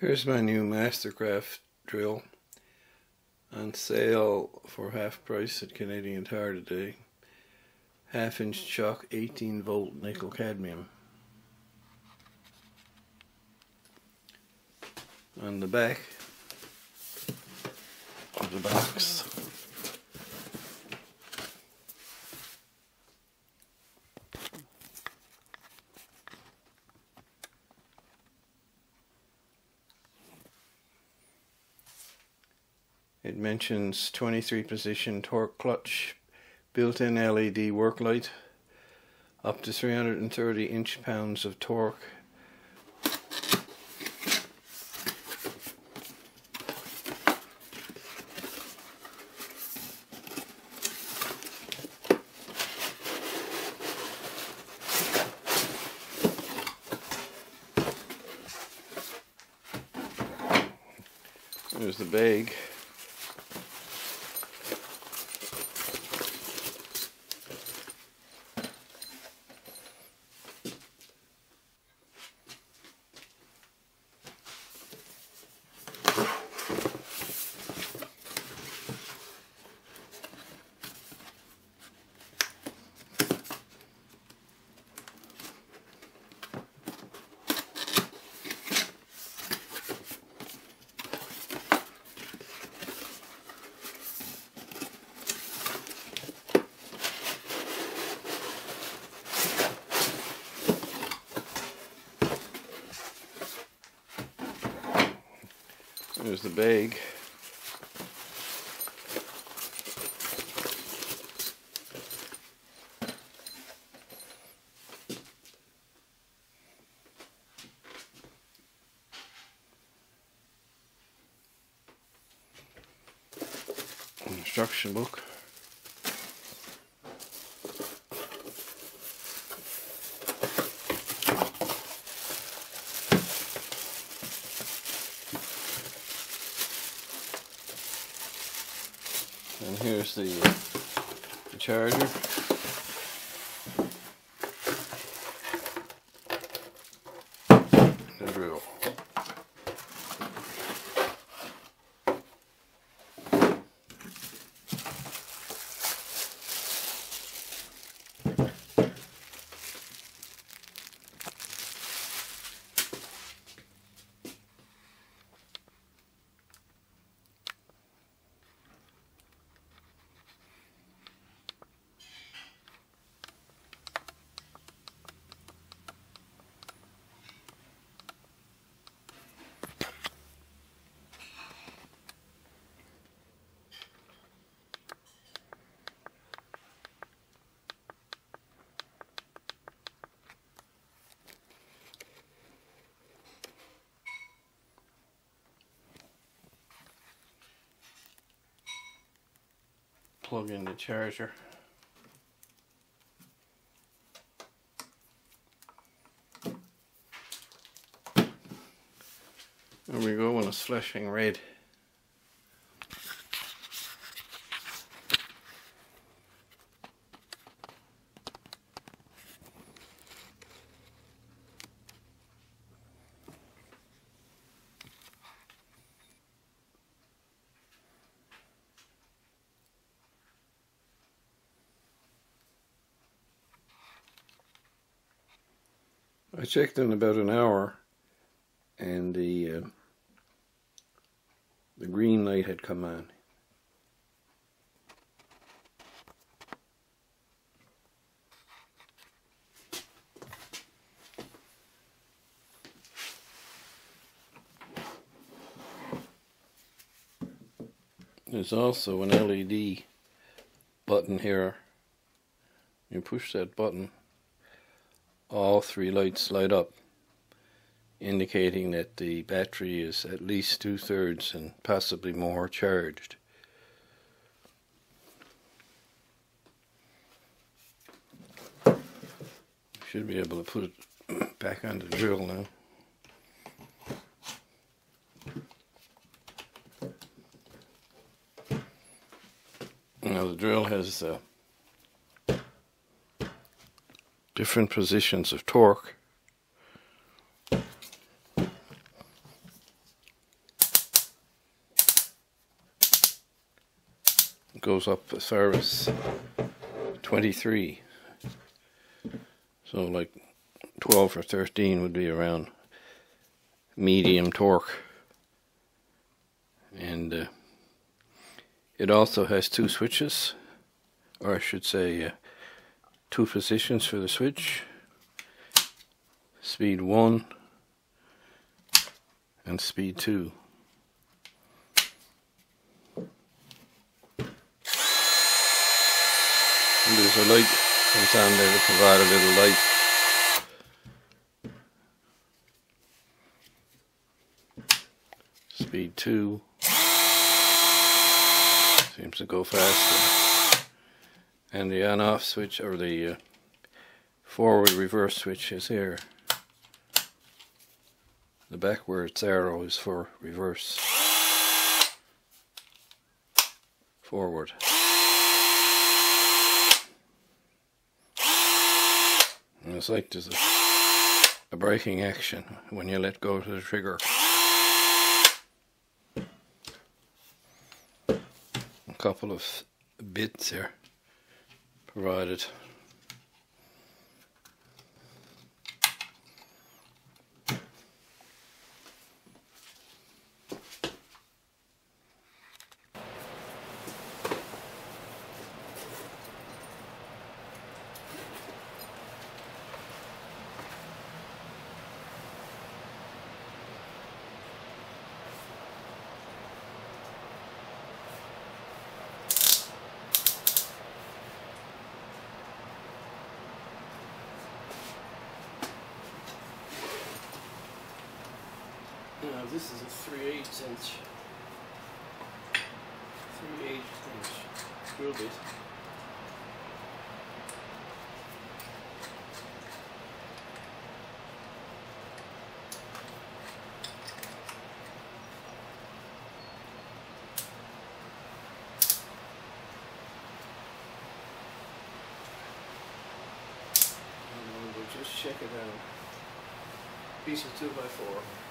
Here's my new Mastercraft drill on sale for half price at Canadian Tire today. Half inch chuck 18 volt nickel cadmium. On the back of the box It mentions 23 position torque clutch, built-in LED work light, up to 330 inch pounds of torque. There's the bag. There's the bag. Instruction book. And here's the, uh, the charger. The drill. Plug in the charger. There we go, and it's flashing red. I checked in about an hour and the uh, the green light had come on. There's also an LED button here. You push that button all three lights light up, indicating that the battery is at least two thirds and possibly more charged. Should be able to put it back on the drill now. Now the drill has uh, different positions of torque. Goes up as far as 23 so like 12 or 13 would be around medium torque. And uh, it also has two switches or I should say uh, two positions for the switch. Speed 1 and speed 2. And there's a light comes on there to provide a little light. Speed 2 seems to go faster. And the on off switch or the uh, forward reverse switch is here. The backwards arrow is for reverse. Forward. And it's like there's a, a braking action when you let go to the trigger. A couple of bits here provided. Now this is a 3 8 inch. 3 8 inch we'll just check it out. Piece of 2 by 4